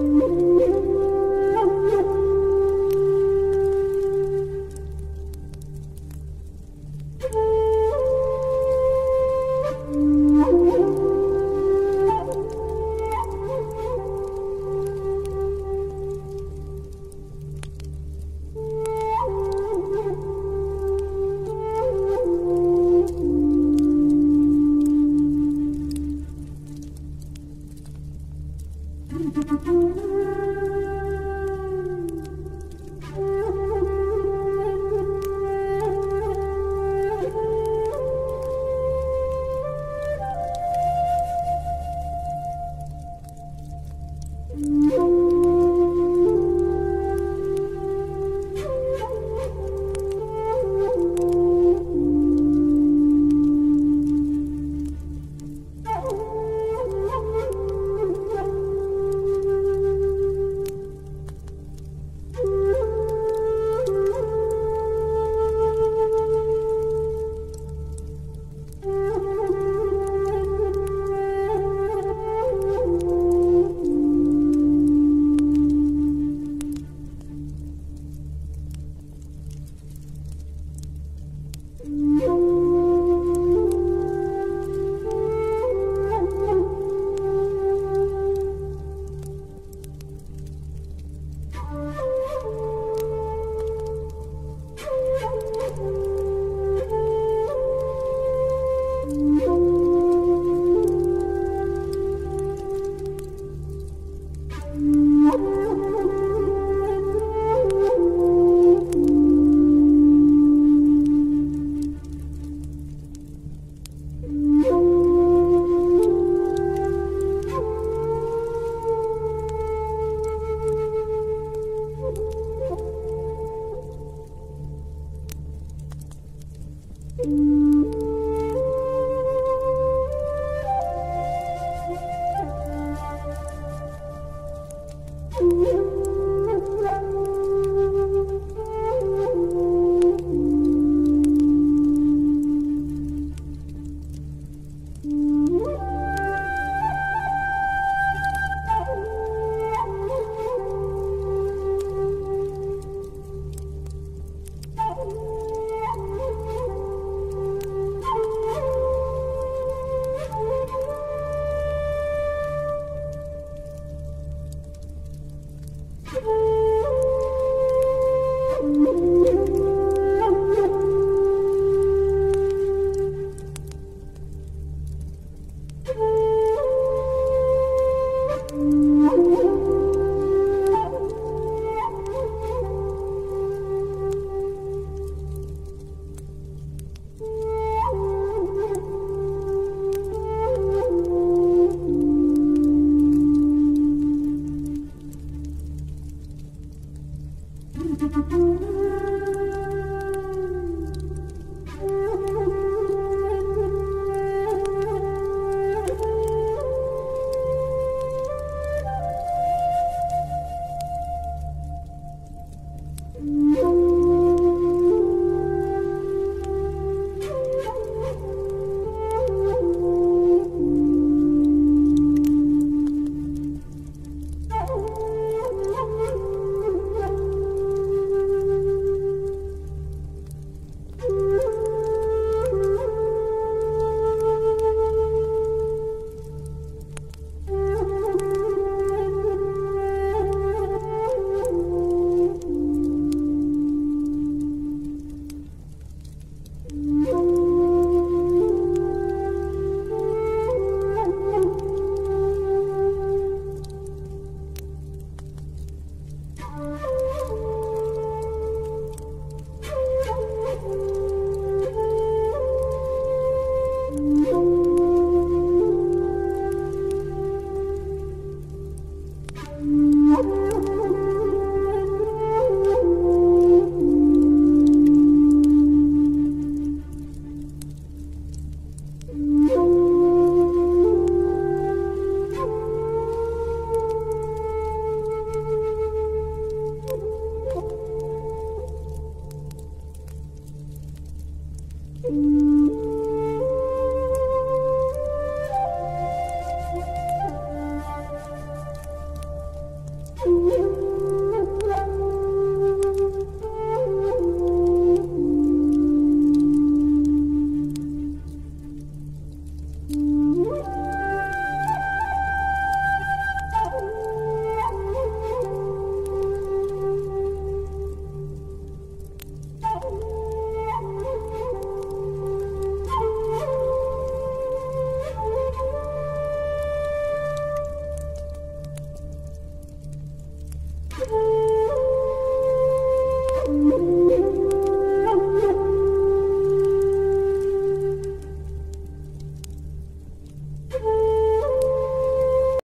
Música